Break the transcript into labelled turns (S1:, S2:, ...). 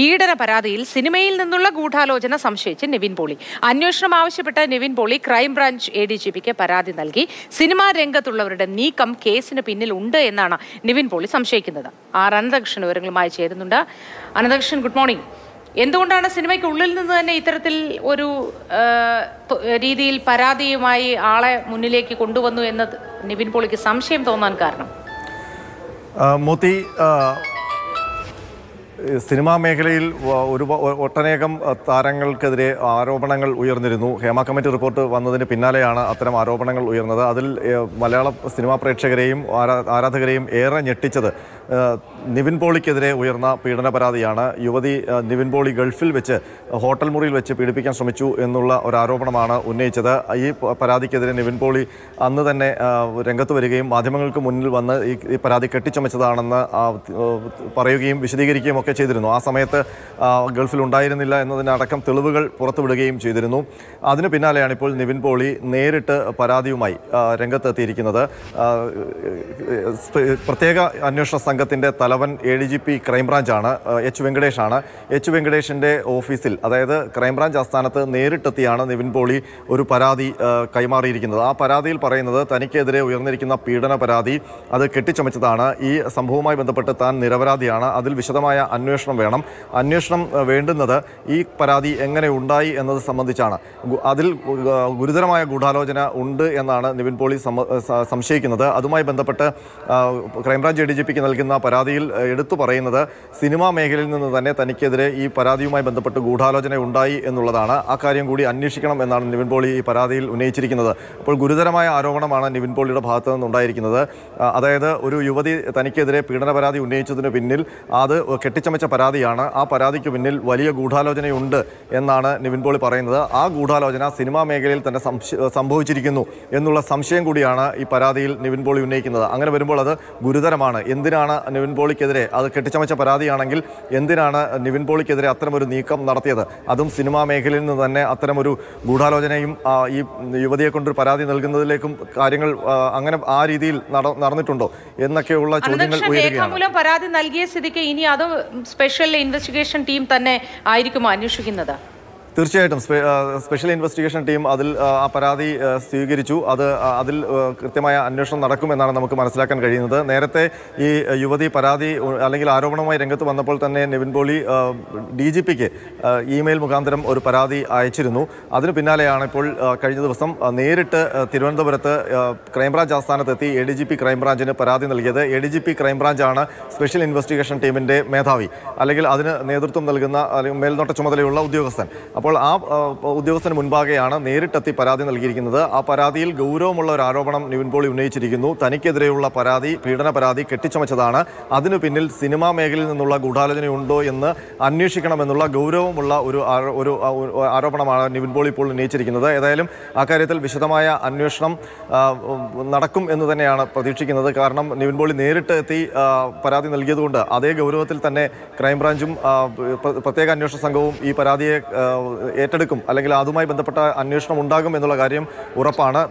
S1: പീഡന പരാതിയിൽ സിനിമയിൽ നിന്നുള്ള ഗൂഢാലോചന സംശയിച്ച് നിവിൻ പോളി. അന്വേഷണം ആവശ്യപ്പെട്ട് Nivin Pauly crime branch A D G പിക്ക് പരാതി നൽകി. സിനിമാ രംഗത്തുള്ളവരുടെ നീക്കം കേസിന് പിന്നിൽ ഉണ്ട് എന്നാണ് നിവിൻ പോളി സംശയിക്കുന്നത്. ആർ അനന്തകൃഷ്ണൻ വിവരങ്ങളുമായി ചേരുന്നുണ്ട്. അനന്തകൃഷ്ണൻ ഗുഡ് മോർണിംഗ് എന്തുകൊണ്ടാണ് സിനിമയ്ക്ക് ഉള്ളിൽ നിന്ന് തന്നെ ഇത്തരത്തിൽ ഒരു രീതിയിൽ പരാതിയുമായി ആളെ മുന്നിലേക്ക് കൊണ്ടുവന്നു എന്ന് നിവിൻ പോളിക്ക് സംശയം തോന്നാൻ കാരണം?
S2: മോത്തി സിനിമാ മേഖലയിൽ ഒരു ഒട്ടനേകം താരങ്ങൾക്കെതിരെ ആരോപണങ്ങൾ ഉയർന്നിരുന്നു. ഹേമ കമ്മിറ്റി റിപ്പോർട്ട് വന്നതിന് പിന്നാലെയാണ് അത്തരം ആരോപണങ്ങൾ ഉയർന്നത്. അതിൽ മലയാള സിനിമാ പ്രേക്ഷകരെയും ആരാധകരെയും ഏറെ ഞെട്ടിച്ചത്. നിവിൻ പോളിക്കെതിരെ ഉയർന്ന പീഡന പരാതിയാണ് യുവതി നിവിൻ പോളി ഗൾഫിൽ വെച്ച് ഹോട്ടൽ മുറിയിൽ വെച്ച് പീഡിപ്പിക്കാൻ ശ്രമിച്ചു എന്നുള്ള ഒരു ആരോപണമാണ് ഉന്നയിച്ചത്. ഈ പരാതിക്കെതിരെ നിവിൻ പോളി അന്ന് തന്നെ രംഗത്ത് വരികയും മാധ്യമങ്ങൾക്ക് മുന്നിൽ വന്ന് ഈ പരാതി കെട്ടിച്ചമച്ചതാണെന്ന് പറയുകയും വിശദീകരിക്കുകയും ഒക്കെ ചെയ്തിരുന്നു. ആ സമയത്ത് ഉണ്ടായിരുന്നില്ല എന്നതിനടക്കം തെളിവുകൾ പുറത്തുവിടുകയും ചെയ്തിരുന്നു. അതിന് പിന്നാലെയാണ് ഇപ്പോൾ നിവിൻ പോളി നേരിട്ട് പരാതിയുമായി രംഗത്തെത്തിയിരിക്കുന്നത്. പ്രത്യേക അന്വേഷണ സംഘത്തിന്റെ തലവൻ എ ഡി ജി പി ക്രൈംബ്രാഞ്ചാണ് എച്ച് വെങ്കടേഷാണ്. എച്ച് വെങ്കടേഷിന്റെ ഓഫീസിൽ അതായത് ക്രൈംബ്രാഞ്ച് ആസ്ഥാനത്ത് നേരിട്ടെത്തിയാണ് നിവിൻ പോളി ഒരു പരാതി കൈമാറിയിരിക്കുന്നത്. ആ പരാതിയിൽ പറയുന്നത് തനിക്കെതിരെ ഉയർന്നിരിക്കുന്ന പീഡന പരാതി അത് കെട്ടിച്ചമച്ചതാണ്. ഈ സംഭവവുമായി ബന്ധപ്പെട്ട് താൻ നിരപരാധിയാണ്. അതിൽ വിശദമായ അന്വേഷണം വേണം. അന്വേഷണം വേണ്ടുന്നത് ഈ പരാതി എങ്ങനെ ഉണ്ടായി എന്നത് സംബന്ധിച്ചാണ്. അതിൽ ഗുരുതരമായ ഗൂഢാലോചന ഉണ്ട് എന്നാണ് നിവിൻ പോളി സംശയിക്കുന്നത്. അതുമായി ബന്ധപ്പെട്ട് crime branch A D G പിക്ക് നൽകുന്ന പരാതിയിൽ എടുത്തു പറയുന്നത് സിനിമാ മേഖലയിൽ നിന്ന് തന്നെ തനിക്കെതിരെ ഈ പരാതിയുമായി ബന്ധപ്പെട്ട് ഗൂഢാലോചന ഉണ്ടായി എന്നുള്ളതാണ്. ആ കാര്യം കൂടി അന്വേഷിക്കണം എന്നാണ് നിവിൻ പോളി ഈ പരാതിയിൽ ഉന്നയിച്ചിരിക്കുന്നത്. അപ്പോൾ ഗുരുതരമായ ആരോപണമാണ് നിവിൻ പോളിയുടെ ഭാഗത്ത് നിന്നുണ്ടായിരിക്കുന്നത്. അതായത് ഒരു യുവതി തനിക്കെതിരെ പീഡന പരാതി ഉന്നയിച്ചതിന് പിന്നിൽ അത് കെട്ടിച്ചമച്ച പരാതിയാണ്. ആ പരാതിക്ക് പിന്നിൽ വലിയ ഗൂഢാലോചനയുണ്ട് എന്നാണ് നിവിൻ പോളി പറയുന്നത്. ആ ഗൂഢാലോചന സിനിമാ മേഖലയിൽ തന്നെ സംഭവിച്ചിരിക്കുന്നു എന്നുള്ള സംശയം കൂടിയാണ് ഈ പരാതിയിൽ നിവിൻ പോളി ഉന്നയിക്കുന്നത്. അങ്ങനെ വരുമ്പോൾ അത് ഗുരുതരമാണ്. എന്തിനാണ് നിവിൻ പോളിക്കെതിരെ അത് കെട്ടിച്ചമച്ച പരാതിയാണെങ്കിൽ എന്തിനാണ് നിവിൻ പോളിക്കെതിരെ അത്തരമൊരു നീക്കം നടത്തിയത്? അതും സിനിമാ മേഖലയിൽ നിന്ന് തന്നെ അത്തരമൊരു ഗൂഢാലോചനയും ഈ യുവതിയെ കൊണ്ടൊരു പരാതി നൽകുന്നതിലേക്കും കാര്യങ്ങൾ അങ്ങനെ ആ രീതിയിൽ നട- നടന്നിട്ടുണ്ടോ എന്നൊക്കെയുള്ള ചോദ്യങ്ങൾ ഉയരുകയാണ്.
S1: പരാതി നൽകിയ സ്ഥിതിക്ക് ഇനി അത് സ്പെഷ്യൽ ഇൻവെസ്റ്റിഗേഷൻ ടീം തന്നെ ആയിരിക്കുമോ അന്വേഷിക്കുന്നത്.
S2: തീർച്ചയായിട്ടും. സ്പെഷ്യൽ ഇൻവെസ്റ്റിഗേഷൻ ടീം അതിൽ ആ, പരാതി സ്വീകരിച്ചു. അത് അതിൽ കൃത്യമായ അന്വേഷണം നടക്കുമെന്നാണ് നമുക്ക് മനസ്സിലാക്കാൻ കഴിയുന്നത്. നേരത്തെ ഈ യുവതി പരാതി അല്ലെങ്കിൽ ആരോപണവുമായി രംഗത്ത് വന്നപ്പോൾ തന്നെ നിവിൻ പോളി ഡി ജി പിക്ക് ഇമെയിൽ മുഖാന്തരം ഒരു പരാതി അയച്ചിരുന്നു. അതിന് പിന്നാലെയാണ് ഇപ്പോൾ കഴിഞ്ഞ ദിവസം നേരിട്ട് തിരുവനന്തപുരത്ത് ക്രൈംബ്രാഞ്ച് ആസ്ഥാനത്തെത്തി എ ഡി ജി പി ക്രൈംബ്രാഞ്ചിന് പരാതി നൽകിയത്. എ ഡി ജി പി ക്രൈംബ്രാഞ്ചാണ് സ്പെഷ്യൽ ഇൻവെസ്റ്റിഗേഷൻ ടീമിന്റെ മേധാവി. അല്ലെങ്കിൽ അതിന് നേതൃത്വം നൽകുന്ന അല്ലെങ്കിൽ മേൽനോട്ട ചുമതലയുള്ള ഉദ്യോഗസ്ഥൻ. അപ്പോൾ ആ ആ, ഉദ്യോഗസ്ഥന് മുൻപാകെയാണ് നേരിട്ടെത്തി പരാതി നൽകിയിരിക്കുന്നത്. ആ പരാതിയിൽ ഗൗരവമുള്ള ഒരു ആരോപണം നിവിൻ പോളി ഉന്നയിച്ചിരിക്കുന്നു. തനിക്കെതിരെയുള്ള പരാതി പീഡന പരാതി കെട്ടിച്ചമച്ചതാണ്. അതിനു പിന്നിൽ സിനിമാ മേഖലയിൽ നിന്നുള്ള ഗൂഢാലോചനയുണ്ടോ എന്ന് അന്വേഷിക്കണമെന്നുള്ള ഗൗരവമുള്ള ഒരു ഒരു ആരോപണമാണ് നിവിൻ പോളി ഇപ്പോൾ ഉന്നയിച്ചിരിക്കുന്നത്. ഏതായാലും അക്കാര്യത്തിൽ വിശദമായ അന്വേഷണം നടക്കും എന്ന് തന്നെയാണ് പ്രതീക്ഷിക്കുന്നത്. കാരണം നിവിൻ പോളി നേരിട്ട് എത്തി പരാതി നൽകിയതുകൊണ്ട് അതേ ഗൗരവത്തിൽ തന്നെ ക്രൈംബ്രാഞ്ചും പ്രത്യേക അന്വേഷണ സംഘവും ഈ പരാതിയെ ഏറ്റെടുക്കും അല്ലെങ്കിൽ അതുമായി ബന്ധപ്പെട്ട അന്വേഷണം ഉണ്ടാകും എന്നുള്ള കാര്യം ഉറപ്പാണ്.